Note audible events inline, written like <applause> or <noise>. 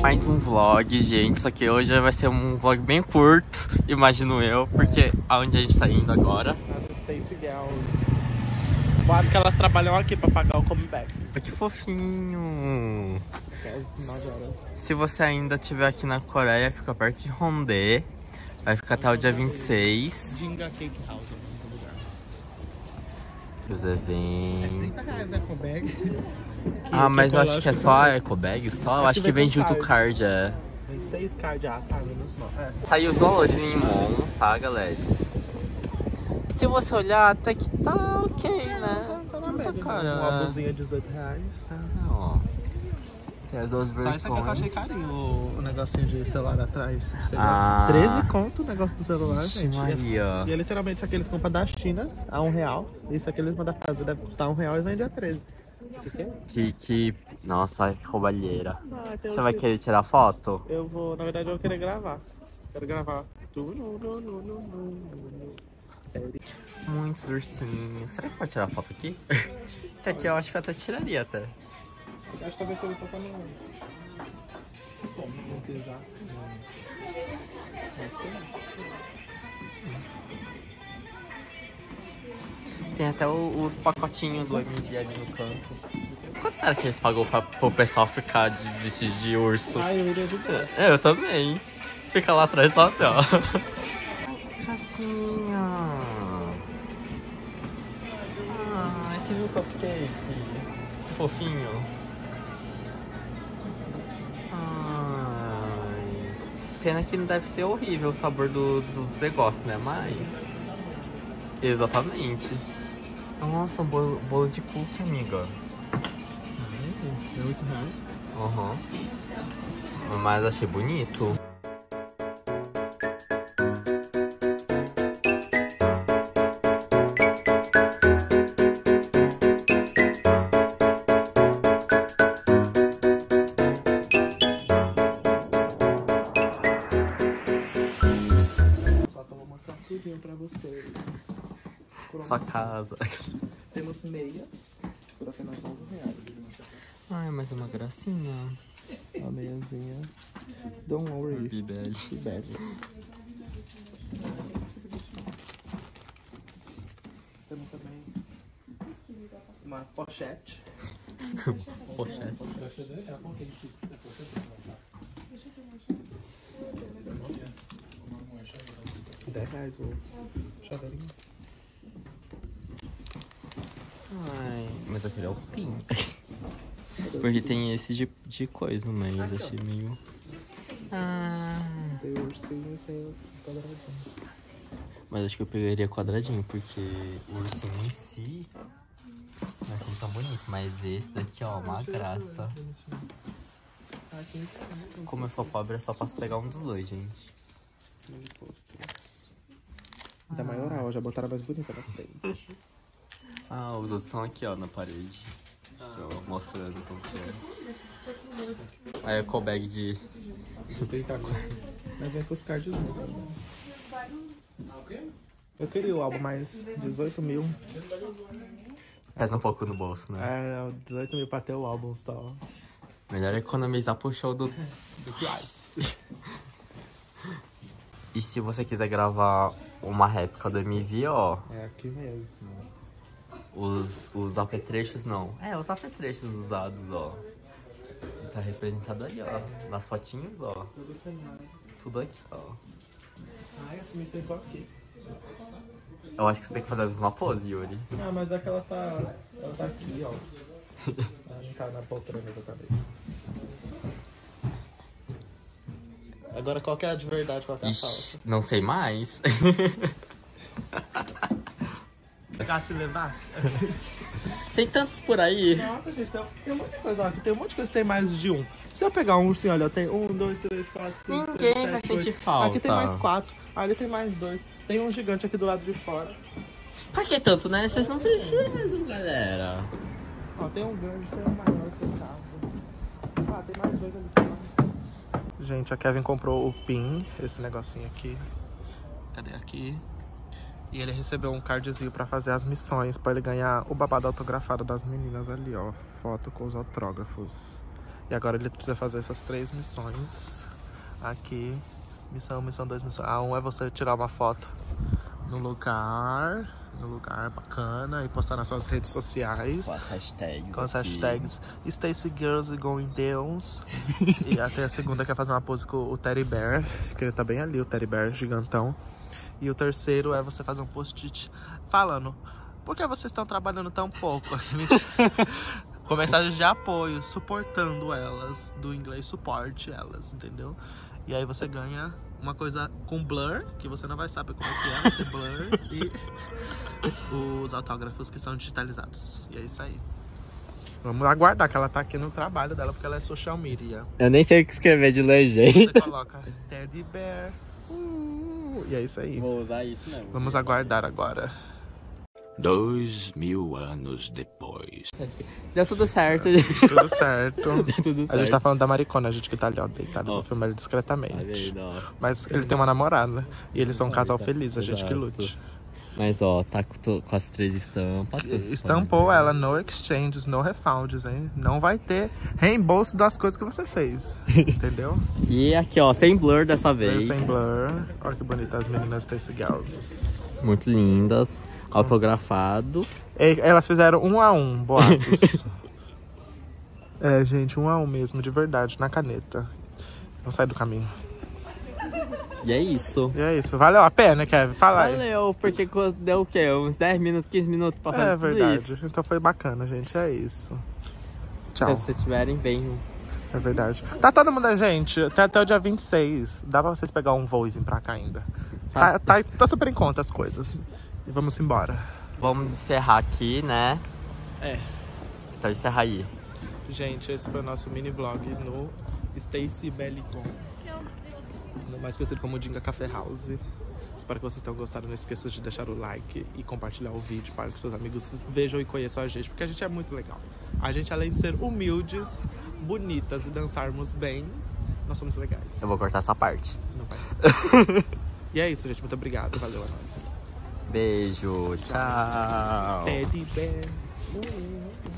Mais um vlog, gente. Só que hoje vai ser um vlog bem curto, imagino eu, porque aonde a gente tá indo agora. Assistência Girl. Quase que elas trabalham aqui pra pagar o comeback. Que fofinho! Que 9 horas. Se você ainda estiver aqui na Coreia, fica perto de Hongdae. Vai ficar até o dia 26. Jinga Cake House muito lugar. Os eventos. 30 reais é com bag. Ah, mas eu acho que é só a Eco Bag? Só? Eu acho que vem junto o card, é. Tem 6 cards, ah, tá, menos mal. É. Tá aí os valores em Mons, tá, galera? Se você olhar, até que tá ok, né? Tá na Não tá média, caro. né? Uma é. blusinha 18 reais, tá? Tem as duas Só versões. isso aqui que eu achei carinho, o, o negocinho de celular atrás. Sei Ah. lá, 13 conto o negócio do celular, Ixi, gente. Maria. E é literalmente isso aqui eles compram da China a um real. Isso aqui eles mandam fazer, deve custar um real e vende a 13. Que que é? Nossa, que roubalheira. Ah, Você vai tipo- querer tirar foto? Eu vou, na verdade eu vou querer gravar. Quero gravar. Muitos ursinhos. Será que pode tirar foto aqui? <laughs> Esse aqui eu acho que eu até tiraria até. Eu Acho que talvez seja só pra não. Não pesar. Tem. Tem até o- os pacotinhos do MD ali no canto. Quanto será que eles pagou pra, pro pessoal ficar de vestido de urso? Ah, eu iria boa. É, eu também. Fica lá atrás só assim, ó. Caixinha. Ah, esse viu o cupcake? Que fofinho. Pena que não deve ser horrível o sabor do- dos negócios, né? Mas. Exatamente. Nossa, um bolo, bolo de cookie, amiga. É 8 reais. Aham. Mas achei bonito. Sua casa. <laughs> Temos meias por apenas 11 reais. Ai, mas é uma gracinha. A meiazinha. Don't worry. Bibele. Que bad. Temos também uma pochete. <laughs> Pochete. 10 reais o chaveirinho. Ai, mas eu queria o pin. <laughs> Porque tem esse de, de coisa meio, achei meio. Ah. Tem o ursinho e tem o quadradinho. Mas acho que eu pegaria quadradinho, porque o ursinho em si não achei tão bonito. Mas esse daqui, ó, uma graça. Ah, aqui Como eu sou pobre, eu só posso pegar um dos dois, gente. Da maioral, já botaram mais bonita na frente. Ah, os outros são aqui, ó, na parede. Tô mostrando como que é. Aí a bag de. 30 Mas vem com os cardzinhos. Eu queria o álbum mais 18 mil. Pesa um pouco no bolso, né? É, 18 mil pra ter o álbum só. Melhor economizar pro show do. E se você quiser gravar uma réplica do MV, ó, É aqui mesmo. Os, os apetrechos não. É, os apetrechos usados, ó. Tá representado aí, ó. Nas fotinhas, ó. Tudo sem nada. Tudo aqui, ó. Ai, assumi isso igual aqui. Eu acho que você tem que fazer a mesma pose, Yuri. Ah, mas é que ela tá. Ela tá aqui, ó. <laughs> Ela não tá na poltrona exatamente. Agora qual que é a de verdade, qual que é a Ixi, falsa? não sei mais. <laughs> Pegar se levar? <laughs> tem tantos por aí. Nossa, gente, tem, tem um monte de coisa. Ó, aqui tem um monte de coisa que tem mais de um. Se eu pegar um ursinho, olha, tem um, dois, três, quatro, cinco, Ninguém seis, vai sete, sentir oito. falta. Aqui tem mais quatro. Ali tem mais dois. Tem um gigante aqui do lado de fora. Pra que tanto, né? Vocês não precisam mesmo, galera. Ó, tem um grande, tem um maior, tem um carro. Ah, tem mais dois ali fora. Gente, a Kevin comprou o PIN, esse negocinho aqui. Cadê aqui? E ele recebeu um cardzinho pra fazer as missões, pra ele ganhar o babado autografado das meninas ali, ó. Foto com os autógrafos. E agora ele precisa fazer essas três missões aqui. Missão, missão 2, missão. A um é você tirar uma foto no lugar, no lugar bacana e postar nas suas redes sociais. Com as hashtags. Com as aqui. hashtags Stacy Girls Going Downs. <laughs> e até a segunda que é fazer uma pose com o Teddy Bear, que ele tá bem ali, o Teddy Bear gigantão. E o terceiro é você fazer um post-it falando por que vocês estão trabalhando tão pouco? <laughs> com mensagens de apoio, suportando elas, do inglês suporte elas, entendeu? E aí você ganha uma coisa com blur, que você não vai saber como é que é, vai ser blur, e os autógrafos que são digitalizados. E é isso aí. Vamos aguardar que ela tá aqui no trabalho dela, porque ela é social media. Eu nem sei o que escrever de legenda. Você coloca Teddy Bear. Uh, e é isso aí. Vou usar isso mesmo. Vamos aguardar agora. Dois mil anos depois. Deu tudo certo. Tudo certo. Deu tudo certo. <laughs> A gente tá falando da maricona, a gente que tá ali, ó, deitado. Ó. Vou filmar ele Olha aí, discretamente. Mas ele tem uma namorada. E eles são um casal feliz, a gente que Exato. lute. Mas ó, tá com, com as três estampas. Estampou ela, no exchanges, no refunds, hein? Não vai ter reembolso das coisas que você fez. <laughs> Entendeu? E aqui, ó, sem blur dessa vez. Sem blur. Olha que bonita as meninas Stacy Girls. Muito lindas. Autografado. E Elas fizeram um a um, boatos. <laughs> é, gente, um a um mesmo, de verdade, na caneta. Não sai do caminho. E é isso. E é isso. Valeu a pena, Kevin? Fala aí. Valeu, porque deu o quê? Uns 10 minutos, 15 minutos pra fazer É tudo verdade. isso. Então foi bacana, gente. É isso. Tchau. Então, se vocês tiverem, venham. É verdade. Tá todo mundo, gente. Até, até o dia 26. Dá pra vocês pegar um voo e vir pra cá ainda. Tá, tá, tá super em conta as coisas. E vamos embora. Vamos encerrar aqui, né? É. Então encerra aí. Gente, esse foi o nosso mini vlog no Stacy Bellicon. Mais conhecido como Dinga Café House. Espero que vocês tenham gostado. Não esqueça de deixar o like e compartilhar o vídeo para que seus amigos vejam e conheçam a gente, porque a gente é muito legal. A gente, além de ser humildes, bonitas e dançarmos bem, nós somos legais. Eu vou cortar essa parte. Não vai. e é isso, gente. Muito obrigado. Valeu a nós. Beijo, tchau. Teddy Bear.